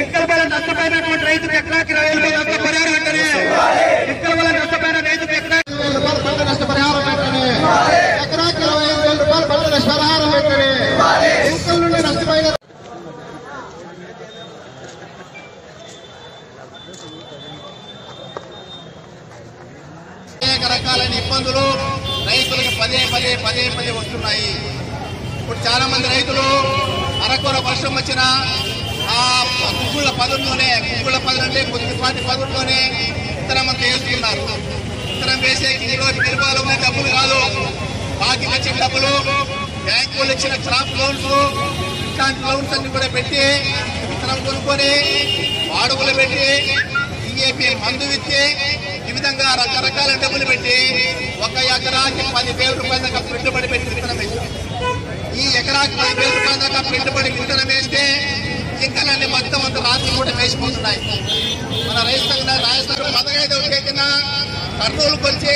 ఇక్కడపైన నష్టపోయినటువంటి రైతుకు ఎకరాకి రైలు మీద నష్టపరిహారం వెంటనే ఇక్కడ వల్ల నష్టపోయిన రైతుకు ఎకరాకి వేల రూపాయలు పంట నష్టపరిహారం వెంటనే ఎకరాకి ఇరవై ఐదు వేల రూపాయలు పంట నష్టపరిహారం వెంటనే ఇక్కడ ఇబ్బందులు పదే పదే పదే వస్తున్నాయి. ఇప్పుడు చాలా మంది రైతులు అరకొర వర్షం వచ్చిన ఆ కుక్కుళ్ళ పదుల్లోనే కుక్కుళ్ళ పదులు అంటే కొద్దిపాటి పదుల్లోనే ఇతరం అంతా వేస్తున్నారు. విత్తనం వేసే ఈరోజు నిర్మాణం ఉన్న డబ్బులు కాదు. బాకీ వచ్చిన డబ్బులు బ్యాంకులు ఇచ్చిన క్రాప్ లోన్స్ ఇట్లాంటి లోన్స్ అన్ని కూడా పెట్టి విత్తనం కొనుక్కొని వాడుకలు పెట్టి ఈఏపీ మందు విత్తి ఈ విధంగా రకరకాల డబ్బులు పెట్టి ఎకరాకి పది వేల రూపాయల దాకా పెట్టుబడి పెట్టి విత్తనం వేశారు. ఈ ఎకరాకి పదివేల రూపాయల దాకా పెట్టుబడి విత్తనం వేస్తే జింకలన్నీ మొత్తం అంత రాత్రి కూడా వేసిపోతున్నాయి మన రైతులు రాజస్థాన్ పదహైదు తేదీన కర్నూలుకు వచ్చి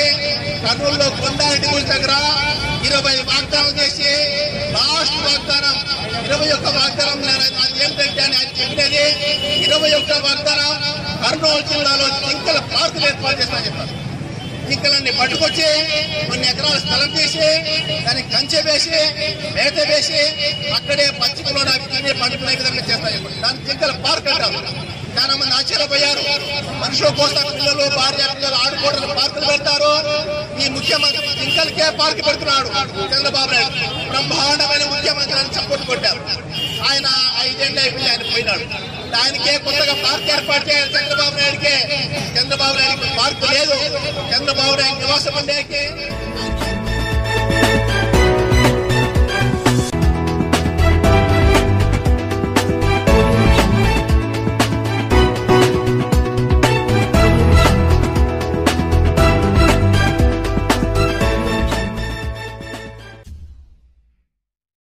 కర్నూలులో కొండారెడ్డి గుడి దగ్గర ఇరవై వాగ్దానం చేసి లాస్ట్ వాగ్దానం ఇరవై ఒక్క వాగ్దానం నేను అది ఏంటంటే అని ఆయన చెప్పినది ఇరవై ఒక్క వాగ్దానం కర్నూలు జిల్లాలో జింకల పార్కులు ఏర్పాటు చేస్తా చెప్పారు. ఇంకలన్నీ పట్టుకొచ్చి కొన్ని ఎకరాల స్థలం తీసి దానికి కంచె వేసి మేత వేసి అక్కడే పచ్చికలో తినే పండుకునే విధంగా చేస్తాయి దాని జింకల పార్క్ అంటారు. చాలా మంది ఆశ్చర్యపోయారు. మనుషుల కోసం పిల్లలు భార్య పిల్లలు ఆడుకోవడానికి పార్కులు పెడతారు. ఈ ముఖ్యమంత్రి జింకలకే పార్క్ పెడుతున్నాడు చంద్రబాబు నాయుడు. బ్రహ్మాండమైన ముఖ్యమంత్రి అని సపోర్ట్ కొట్టారు. ఆయన ఐదేళ్ళు అయిపోయి ఆయన పోయినాడు. ఆయనకే కొత్తగా పార్క్ ఏర్పాటు చేయాలి చంద్రబాబు నాయుడుకే. చంద్రబాబు నాయుడు పార్క్ లేదు. చంద్రబాబు నాయుడు నివాసం ఉండేకి